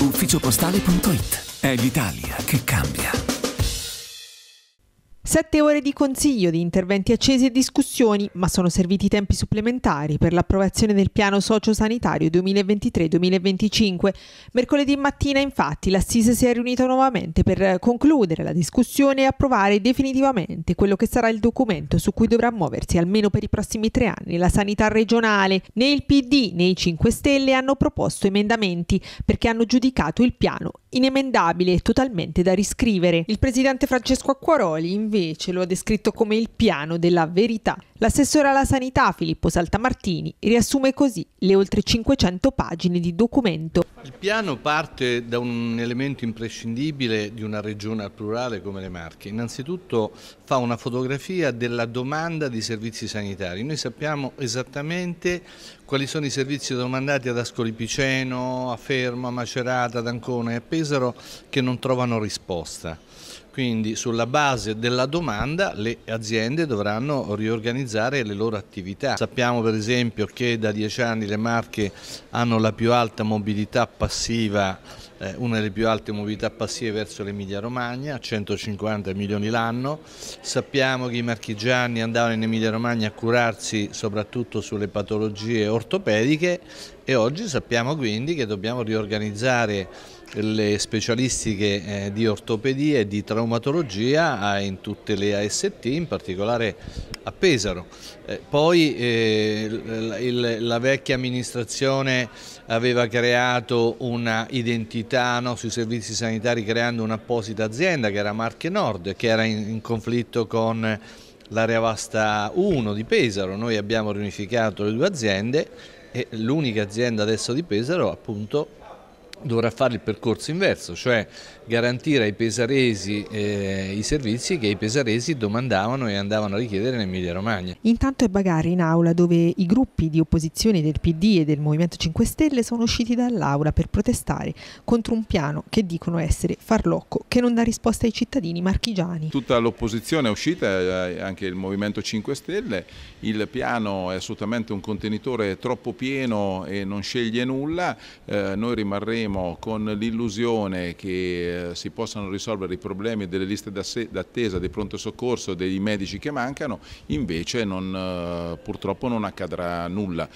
ufficiopostale.it. È l'Italia che cambia. Sette ore di consiglio, di interventi accesi e discussioni, ma sono serviti tempi supplementari per l'approvazione del piano sociosanitario 2023-2025. Mercoledì mattina, infatti, l'Assise si è riunita nuovamente per concludere la discussione e approvare definitivamente quello che sarà il documento su cui dovrà muoversi almeno per i prossimi tre anni la sanità regionale. Né il PD né i 5 Stelle hanno proposto emendamenti perché hanno giudicato il piano inemendabile e totalmente da riscrivere. Il presidente Francesco Acquaroli invece lo ha descritto come il piano della verità. L'assessore alla sanità Filippo Saltamartini riassume così le oltre 500 pagine di documento. Il piano parte da un elemento imprescindibile di una regione al plurale come le Marche. Innanzitutto fa una fotografia della domanda di servizi sanitari. Noi sappiamo esattamente quali sono i servizi domandati ad Ascoli Piceno, a Fermo, a Macerata, ad Ancona e a Pesaro che non trovano risposta. Quindi sulla base della domanda le aziende dovranno riorganizzare le loro attività. Sappiamo per esempio che da dieci anni le Marche hanno la più alta mobilità passiva eh, una delle più alte mobilità passive verso l'Emilia Romagna, 150 milioni l'anno. Sappiamo che i marchigiani andavano in Emilia Romagna a curarsi soprattutto sulle patologie ortopediche e oggi sappiamo quindi che dobbiamo riorganizzare le specialistiche eh, di ortopedia e di traumatologia in tutte le AST, in particolare a Pesaro. Eh, poi eh, la vecchia amministrazione aveva creato una identità no, sui servizi sanitari creando un'apposita azienda che era Marche Nord, che era in, in conflitto con l'area vasta 1 di Pesaro. Noi abbiamo riunificato le due aziende e l'unica azienda adesso di Pesaro appunto dovrà fare il percorso inverso, cioè garantire ai pesaresi eh, i servizi che i pesaresi domandavano e andavano a richiedere in Emilia Romagna. Intanto è Bagari in aula dove i gruppi di opposizione del PD e del Movimento 5 Stelle sono usciti dall'aula per protestare contro un piano che dicono essere farlocco, che non dà risposta ai cittadini marchigiani. Tutta l'opposizione è uscita, eh, anche il Movimento 5 Stelle, il piano è assolutamente un contenitore troppo pieno e non sceglie nulla, eh, noi rimarremo con l'illusione che eh, si possano risolvere i problemi delle liste d'attesa, dei pronto soccorso, dei medici che mancano, invece non, eh, purtroppo non accadrà nulla.